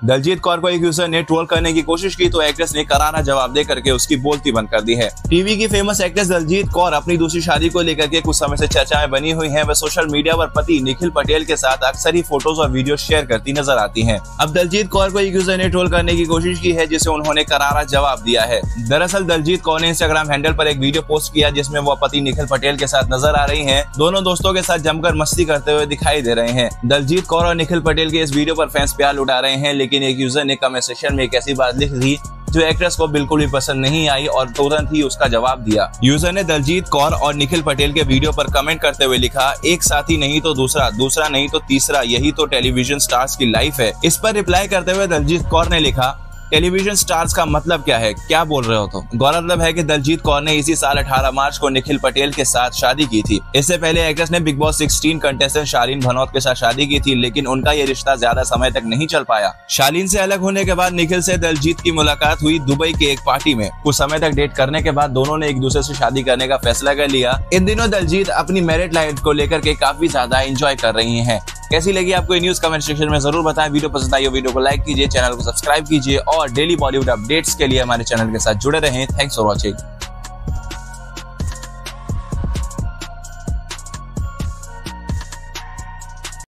दलजीत कौर को एक यूज़र ने ट्रोल करने की कोशिश की तो एक्ट्रेस ने करारा जवाब दे करके उसकी बोलती बंद कर दी है। टीवी की फ़ेमस एक्ट्रेस दलजीत कौर अपनी दूसरी शादी को लेकर के कुछ समय से चर्चा में बनी हुई है। वह सोशल मीडिया पर पति निखिल पटेल के साथ अक्सर ही फ़ोटोज़ और वीडियो शेयर करती नज़र आती है। अब दलजीत कौर को एक यूज़र ने ट्रोल करने की कोशिश की है, जिसे उन्होंने करारा जवाब दिया है। दरअसल दलजीत कौर ने इंस्टाग्राम हैंडल पर एक वीडियो पोस्ट किया, जिसमें वो पति निखिल पटेल के साथ नज़र आ रही है। दोनों दोस्तों के साथ जमकर मस्ती करते हुए दिखाई दे रहे हैं। दलजीत कौर और निखिल पटेल के इस वीडियो पर फैंस प्यार उठा रहे हैं लेकिन एक यूज़र ने कमेंट सेक्शन में एक ऐसी बात लिख दी जो एक्ट्रेस को बिल्कुल भी पसंद नहीं आई और तुरंत ही उसका जवाब दिया। यूज़र ने दलजीत कौर और निखिल पटेल के वीडियो पर कमेंट करते हुए लिखा, एक साथी नहीं तो दूसरा दूसरा नहीं तो तीसरा, यही तो टेलीविज़न स्टार्स की लाइफ है। इस पर रिप्लाई करते हुए दलजीत कौर ने लिखा टेलीविज़न स्टार्स का मतलब क्या है? क्या बोल रहे हो तो गौरतलब है कि दलजीत कौर ने इसी साल 18 मार्च को निखिल पटेल के साथ शादी की थी। इससे पहले एक्ट्रेस ने Bigg Boss 16 contestant Shalin Bhanot के साथ शादी की थी, लेकिन उनका ये रिश्ता ज़्यादा समय तक नहीं चल पाया। शालीन से अलग होने के बाद निखिल से दलजीत की मुलाकात हुई दुबई के एक पार्टी में। कुछ समय तक डेट करने के बाद दोनों ने एक दूसरे से शादी करने का फैसला कर लिया। इन दिनों दलजीत अपनी मैरिड लाइफ को लेकर के काफ़ी ज़्यादा एंजॉय कर रही है। कैसी लगी आपको ये न्यूज़ कमेंट सेक्शन में ज़रूर बताएँ। वीडियो पसंद आई हो, वीडियो को लाइक कीजिए चैनल को सब्सक्राइब कीजिए और डेली बॉलीवुड अपडेट्स के लिए हमारे चैनल के साथ जुड़े रहें। Thanks for watching